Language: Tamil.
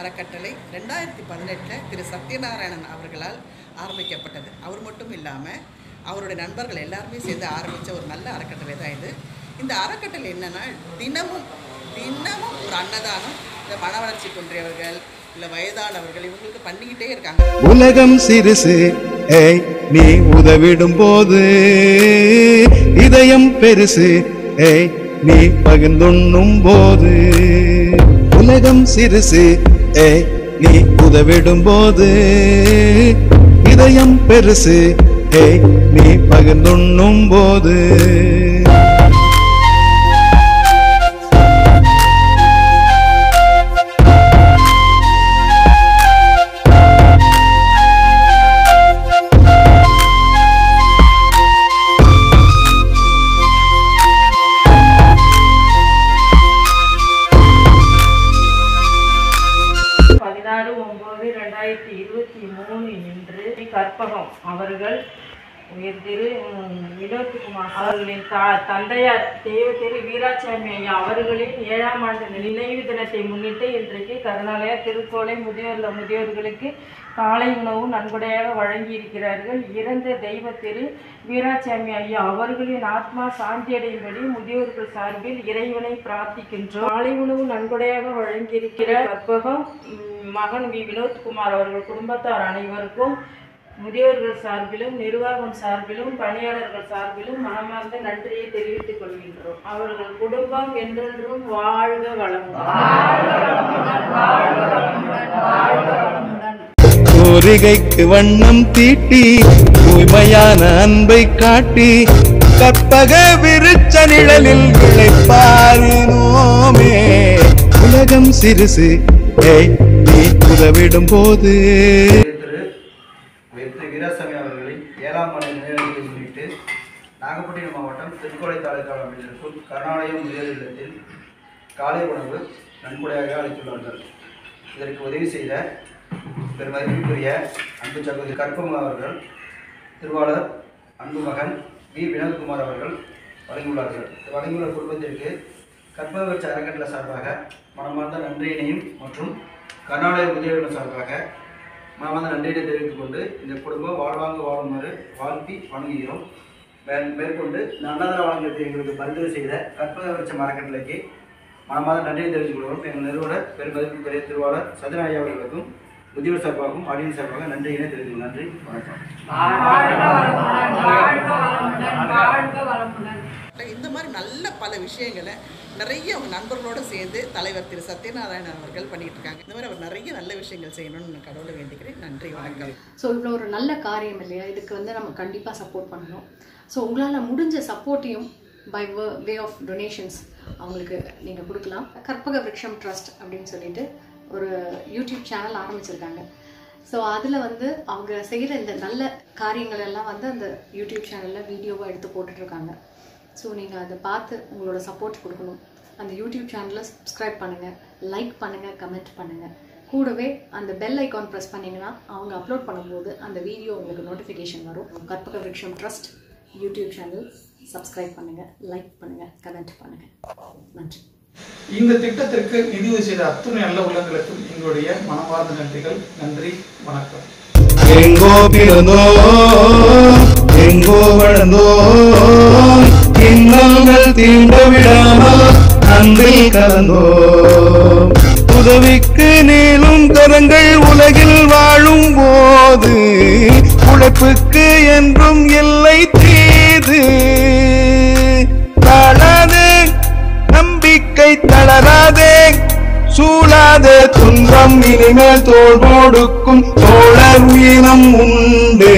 அறக்கட்டளை ரெண்டாயிரத்தி பதினெட்டில் திரு சத்யநாராயணன் அவர்களால் ஆரம்பிக்கப்பட்டது. அவர் மட்டும் இல்லாமல் அவருடைய நண்பர்கள் எல்லாருமே சேர்ந்து ஆரம்பித்த ஒரு நல்ல அறக்கட்டளை தான் இது. இந்த அறக்கட்டளை என்னென்னா தினமும் தினமும் ஒரு அன்னதானம் இந்த மன வளர்ச்சி குன்றியவர்கள் இல்லை வயதானவர்கள் இவங்களுக்கு பண்ணிக்கிட்டே இருக்காங்க. உலகம் சிறுசு ஏய் நீ உதவிடும் போது இதயம் பெருசு ஏய் நீ பகிர்ந்துண்ணும் போது உலகம் சிறுசு. ஏ நீ உதவிடும் போது இதயம் பெருசு. ஏ நீ பகிர்ந்துண்ணும் போது ரெண்டாயிரத்தி இருபத்தி மூணு இன்று கற்பகம் அவர்கள் உயர் திரு வினோத்குமார் அவர்களின் த தந்தையார் தெய்வ திரு வீராசாமி ஐயா அவர்களின் ஏழாம் ஆண்டு நினைவு தினத்தை முன்னிட்டு இன்றைக்கு கருணாலயா திருக்கோளை முதியோர் முதியோர்களுக்கு காலை உணவு நன்கொடையாக வழங்கியிருக்கிறார்கள். இறந்த தெய்வ திரு வீராசாமி ஐயா அவர்களின் ஆத்மா சாந்தியடையும்படி முதியோர்கள் சார்பில் இறைவனை பிரார்த்திக்கின்றோம். காலை உணவு நன்கொடையாக வழங்கியிருக்கிற கற்பகம் மகன் வி. வினோத்குமார் அவர்கள் குடும்பத்தார் அனைவருக்கும் முதியோர்கள் சார்பிலும் நிர்வாகம் சார்பிலும் பணியாளர்கள் சார்பிலும் மனமார்ந்த நன்றியை தெரிவித்துக் கொள்கின்றோம். அவர்கள் குடும்பம் என்றென்றும் வாழ்க வளமுடன். கோரிகைக்கு வண்ணம் தீட்டி தூய்மையான அன்பை காட்டி கற்பக விருச்ச நிழலில் விளைப்பாரினோமே. உலகம் சிறுசு நீ உதவிடும் போது வீராசாமி அவர்களின் ஏழாம் ஆண்டு நினைவுகளை முன்னிட்டு நாகப்பட்டினம் மாவட்டம் திருக்கோளை தாலுகாவில் அமைந்திருக்கும் கருணாலயம் முதியோர் இல்லத்தில் காலை உணவு நன்கொடையாக அளித்துள்ளார்கள். இதற்கு உதவி செய்த பெருமதிப்புக்குரிய அன்பு சகோதரி கற்பமா அவர்கள் திருவாளர் அன்பு மகன் வி. வினோத்குமார் அவர்கள் வழங்கியுள்ளார்கள். வழங்கியுள்ள குடும்பத்திற்கு கற்பவர்ச்சி அறக்கட்டளை சார்பாக மனமார்ந்த நன்றியினையும் மற்றும் கர்நாடக உதவியுடன் சார்பாக மனமார்ந்த நன்றியை தெரிவித்துக் கொண்டு இந்த குடும்பம் வாழ்வாங்க வாழுமாறு வாழ்த்தி வணங்குகிறோம். மேற்கொண்டு இந்த அன்னதான வழங்கத்தை எங்களுக்கு பரிந்துரை செய்த கற்பவர்ச்சம் மரக்கட்டளைக்கு மனமார்ந்த நன்றியை தெரிவித்துக் கொள்கிறோம். எங்கள் நிறுவனர் பெருமதிப்புக்குரிய திருவாளர் சதுராயா அவர்களுக்கும் முதியோர் சார்பாகவும் ஆடியன்ஸ் சார்பாக நன்றியினை தெரிவித்துக் நன்றி வணக்கம். மாதிரி நல்ல பல விஷயங்களை நிறைய அவங்க நண்பர்களோடு சேர்ந்து தலைவர் திரு சத்யநாராயணன் அவர்கள் பண்ணிட்டு இருக்காங்க இந்த மாதிரி அவர் நிறைய நல்ல விஷயங்கள் செய்யணும்னு நான் கடவுளை வேண்டிக்கிறேன். நன்றி வணக்கம். ஸோ இவ்வளோ ஒரு நல்ல காரியம் இல்லையா? இதுக்கு வந்து நம்ம கண்டிப்பாக சப்போர்ட் பண்ணணும். ஸோ உங்களால் முடிஞ்ச சப்போர்ட்டையும் பை வே ஆஃப் டொனேஷன்ஸ் அவங்களுக்கு நீங்கள் கொடுக்கலாம். கற்பக விரக்ஷம் ட்ரஸ்ட் அப்படின்னு சொல்லிட்டு ஒரு யூடியூப் சேனல் ஆரம்பிச்சிருக்காங்க. ஸோ அதில் வந்து அவங்க செய்கிற இந்த நல்ல காரியங்கள் எல்லாம் வந்து அந்த யூடியூப் சேனலில் வீடியோவாக எடுத்து போட்டுட்ருக்காங்க. ஸோ நீங்கள் அதை பார்த்து உங்களோட சப்போர்ட் கொடுக்கணும். அந்த யூடியூப் சேனலை சப்ஸ்கிரைப் பண்ணுங்கள் லைக் பண்ணுங்கள் கமெண்ட் பண்ணுங்கள் கூடவே அந்த பெல் ஐக்கான் ப்ரெஸ் பண்ணிங்கன்னா அவங்க அப்லோட் பண்ணும்போது அந்த வீடியோ உங்களுக்கு நோட்டிஃபிகேஷன் வரும். Karpaga Virutcham trust YouTube channel subscribe பண்ணுங்கள் லைக் பண்ணுங்கள் கமெண்ட் பண்ணுங்கள் நன்றி. இந்த திட்டத்திற்கு நிதி செய்த அத்துணை நல்ல உள்ளங்களுக்கும் எங்களுடைய மனமார்ந்த நன்றிகள். நன்றி வணக்கம். எங்கோ பிறந்தோம் எங்கோ வளர்ந்தோம் இன்னங்கள் தீண்ட விடாமல் அன்பில் கலந்தோம் உதவிக்கு நீளும் கரங்கள் உலகில் வாழும் போது உழைப்புக்கு என்றும் இல்லை தீது. தாழாதே நம்பிக்கை தளராது சூழாத துன்பம் இனிமேல் தோல் கொடுக்கும் தோழர் உயிரம் உண்டு.